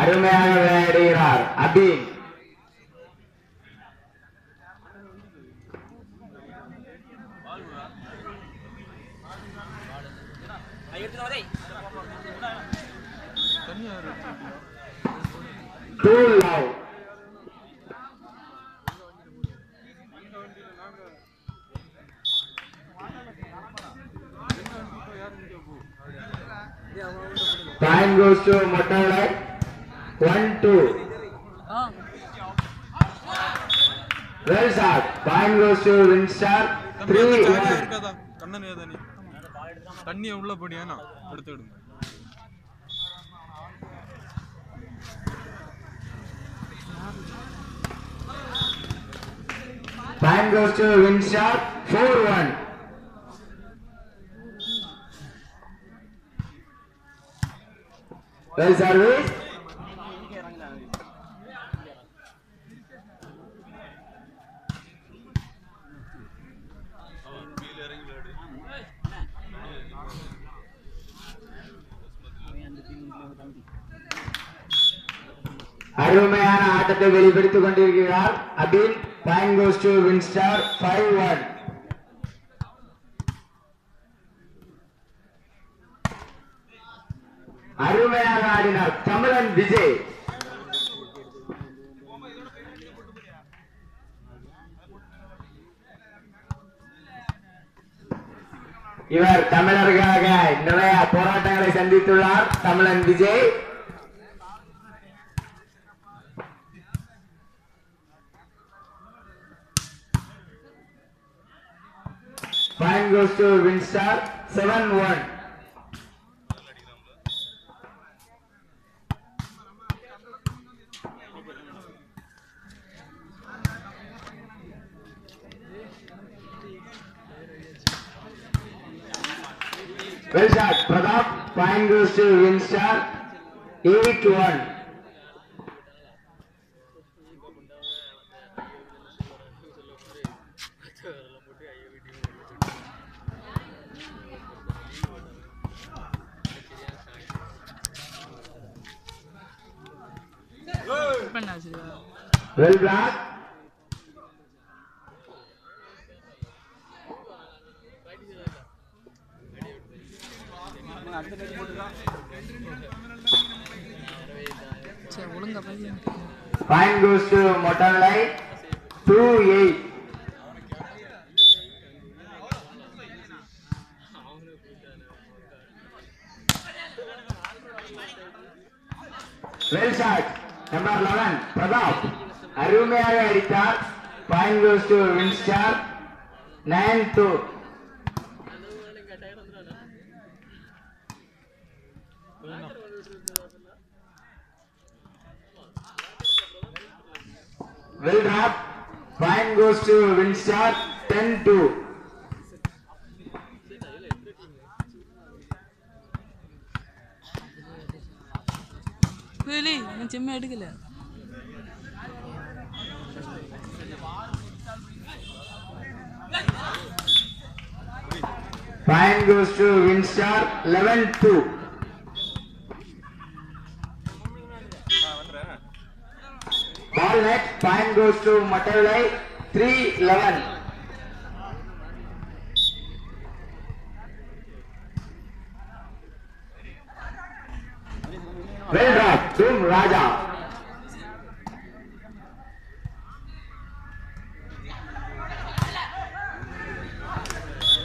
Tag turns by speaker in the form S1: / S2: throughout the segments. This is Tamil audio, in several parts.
S1: அருமையாக விளையாடுகிறார் அபீன் to love Time goes to Motorlight. One, two. Well shot. Time goes to Winstar. Three, one.
S2: Kannan ஏதா நீ தண்ணியை உள்ள போடியா நான் எடுத்துக்கிடுங்க
S1: Time goes to. Four, one. Well service. அருமையான ஆட்டத்தை வெளிப்படுத்திக் கொண்டிருக்கிறார் Abin. Time goes to Winstar five one அருமையாக ஆடினார் தமிழன் விஜய். இவர் தமிழர்களுக்காக நிறைய போராட்டங்களை சந்தித்துள்ளார் Tamilan Vijay. Point goes to Winstar, 7-1. Well shot, Pratap. Point goes to Winstar, 8-1.
S3: பண்ணா சரியா
S1: Well blocked.
S3: சரி ஒழுங்கா பையன்
S1: Point goes to Motorlai, 2-8. Well shot. Number eleven Pratap அருமையாக அடித்தார் point goes to Winstar nine two Well wrap. Fine goes to Winstar 10
S3: 2. नीचे में अटक
S1: गया Fine goes to Winstar 11-2. Ball net, fine goes to Matalai 3-11. Doom Raja.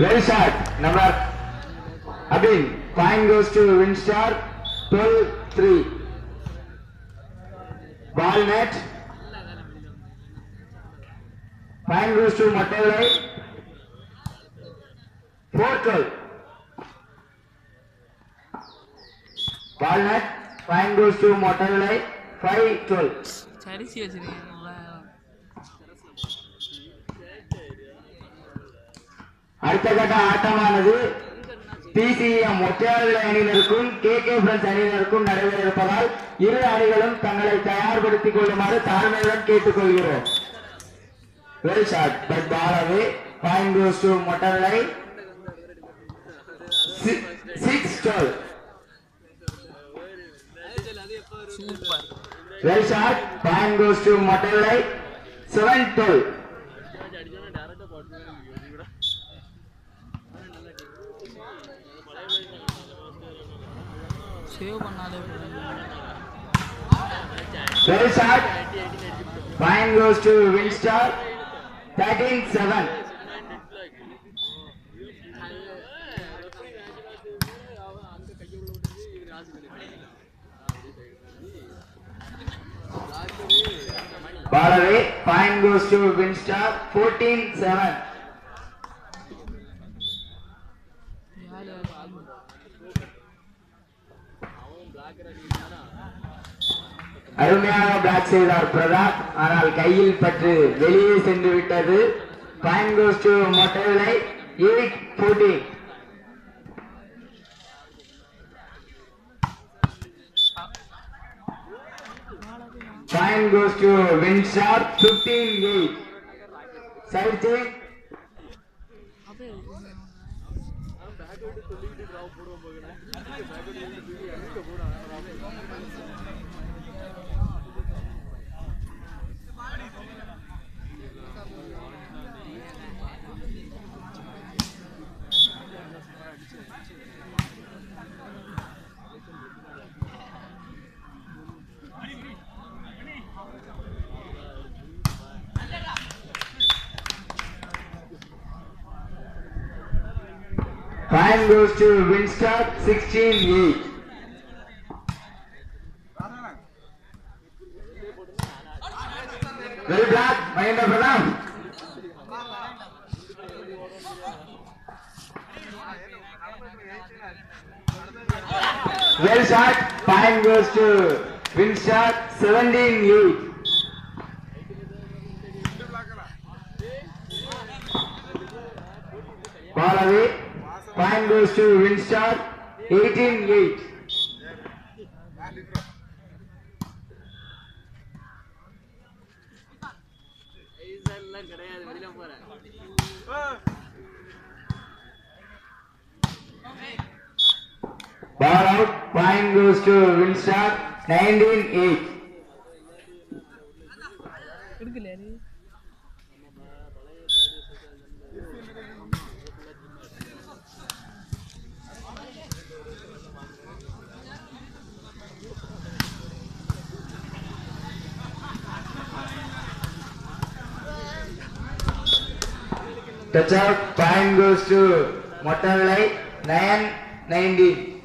S1: Well shot, number Abin, point goes to Winstar, 12-3. Ball net. Point goes to Matalai. 4-12. Ball net. Point goes to Matalai. 5-12.
S3: சரிசி வச்சிருக்கேன் நல்லா.
S1: அடுத்த கட்ட ஆட்டமானது பிசிஎம் ஒற்றையாளர் அணியினருக்கும் கே கே பிரெண்ட்ஸ் அணியினருக்கும் நடைபெற இருப்பதால் இரு அணிகளும் தங்களை தயார்படுத்திக் கொள்ளுமாறு தாழ்மையுடன் கேட்டுக்கொள்கிறோம் very short but ball away point goes to Mottalai six twelve
S3: Super.
S1: Well shot. Pan goes to Matalai. 7-12.
S3: Save बना दे
S1: very short fine goes to Winstar 13 7 Ball away. Point goes to Winstar. 14-7. அருமையாக பேட் செய்தார் பிரதாப் ஆனால் கையில் பற்று வெளியே சென்று விட்டது point goes to Mottaivilai eight fourteen point goes to Winstar fifteen eight
S3: side
S1: change goes to Winstop 16-8. Very black, Mahendra Pradhan. Well shot, point goes to Winstop 17-8. Ball away. Point goes to Winstar 18 8. Ball out. Point goes to Winstar 19 That's all. Time goes to Mottavilai, 919.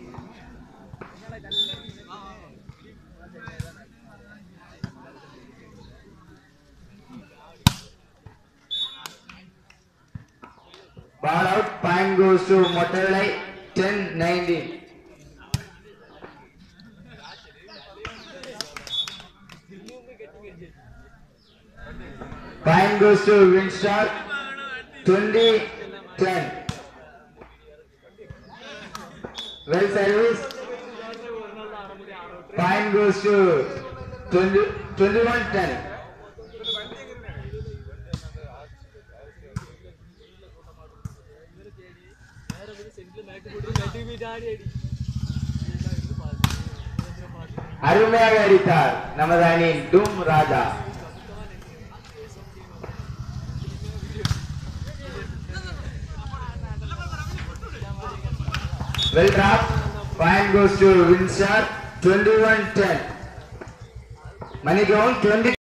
S1: Ball out, point goes to Mottavilai, 10-19. Point goes to Windstar, Winstar 20 10. Well service. Point goes to 20, 21 10. அருமையாக அடித்தார் நமது அணியின் டூம் ராஜா Well drop. Fine goes to Windsor. 21-10. Money ground 20.